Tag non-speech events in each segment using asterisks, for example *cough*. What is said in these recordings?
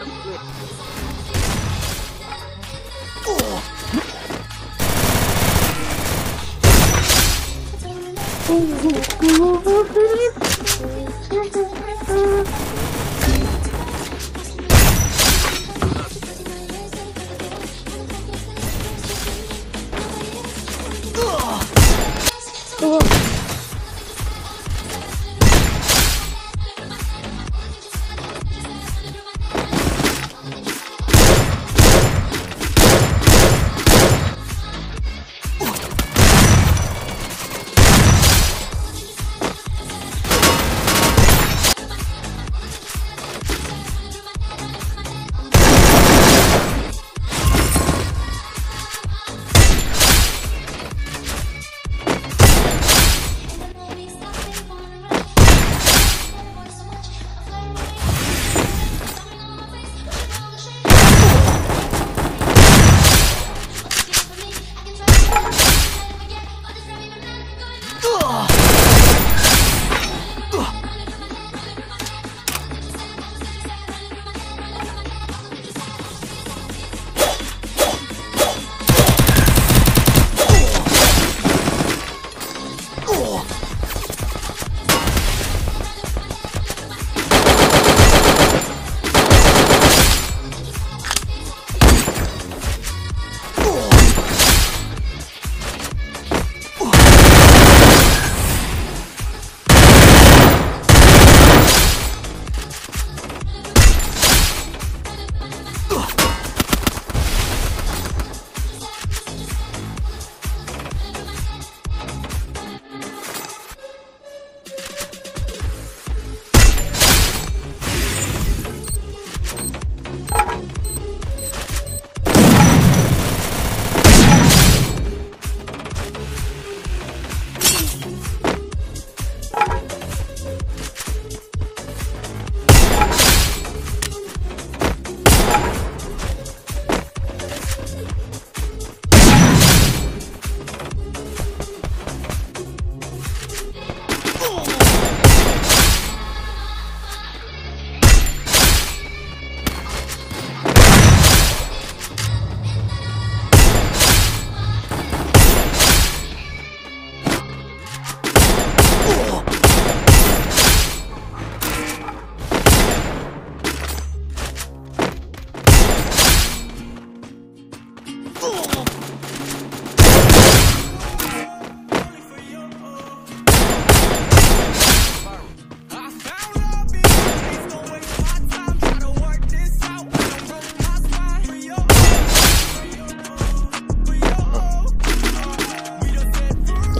Oh,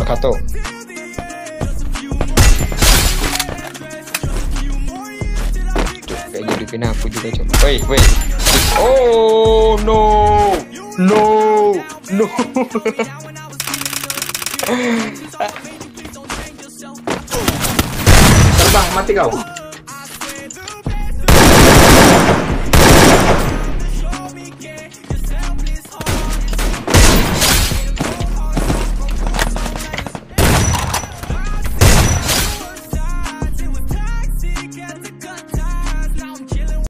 Kato. Kayaknya dia kena aku juga macam. Wait, wait. Oh no, no, no. *laughs* Terbang mati kau.